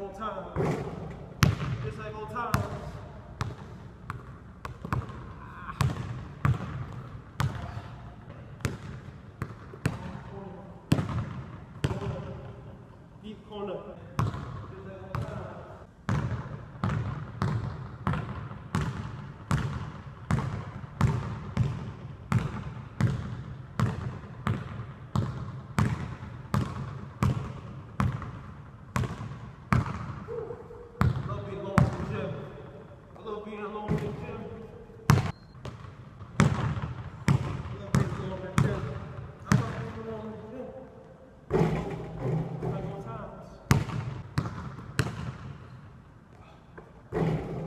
old times. Just like old times. Deep corner. Just like old times. love being alone in the gym. I love being alone in the gym. I love being alone in the gym. I love being alone in the gym. Like old times.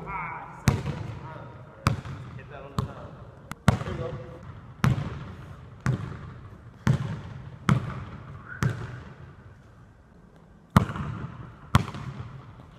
Ah, so- ah, Hit that on the time. There you go. Just like old times, man. One of my plays, my signature plays. Ah, old times. Ah, just like old times. Just like old times, baby. Just like old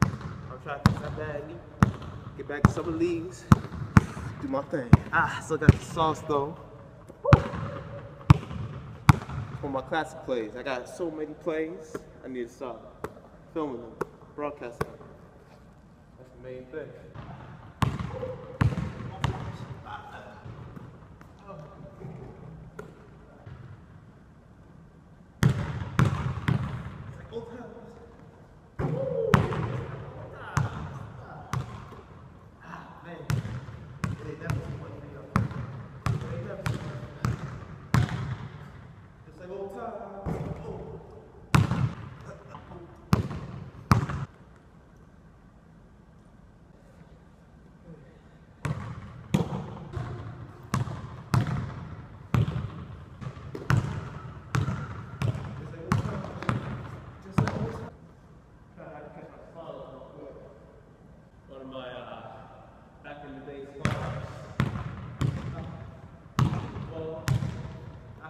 I'm trying to bag. Get back to some of the leagues. Do my thing. Ah, still got the sauce though. Woo. For my classic plays. I got so many plays. I need to start filming them, broadcasting them. That's the main thing. It's like old times. Man, it ain't never too much for y'all. It ain't never too much. Just like old times. Oh. Just like old times. Just like old times. Trying to catch my follow real quick one of my uh, back in the day stars. Well, I,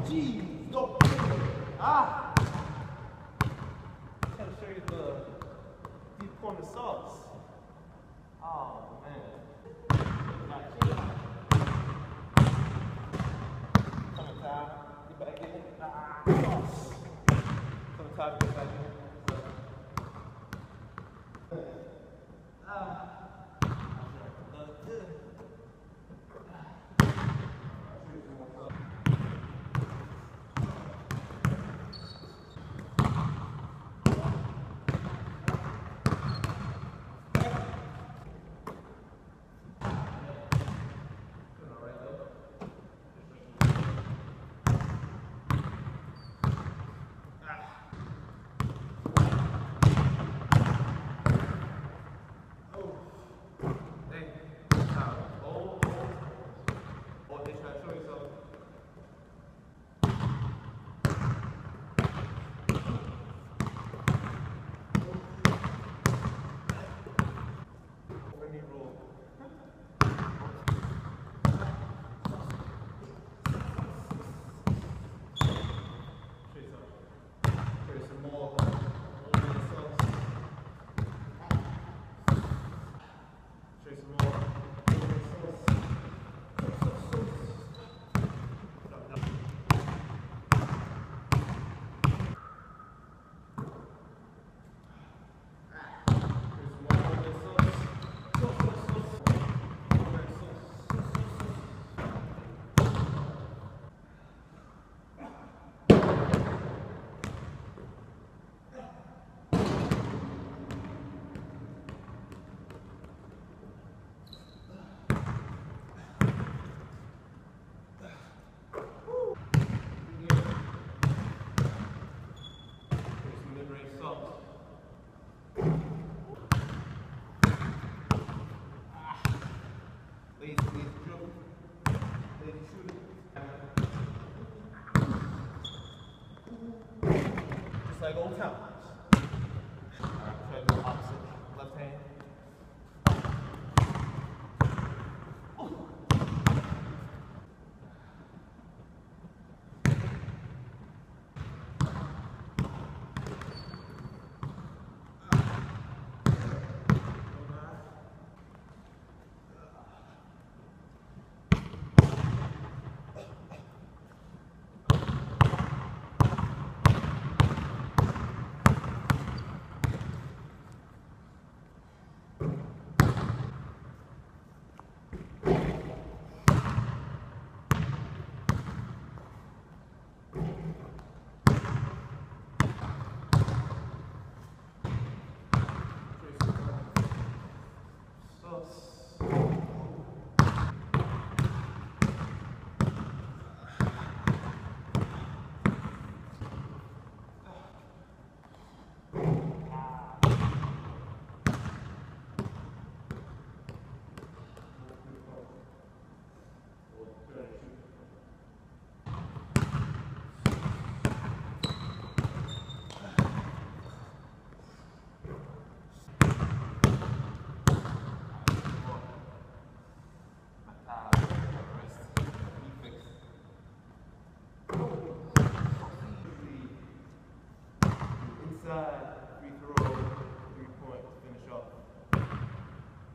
go. Ah. Trying to show you the deep corner sauce. Oh man. Summertime, get back. Ah, sauce. Get back in.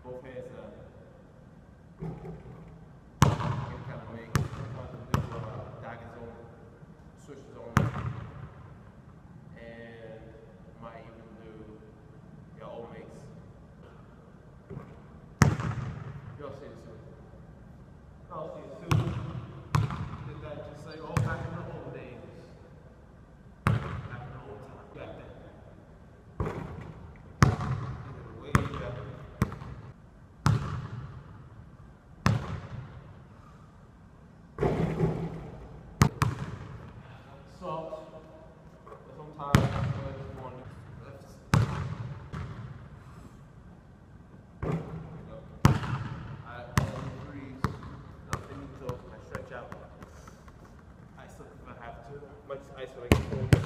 Vou rezar. Much ice when I get home.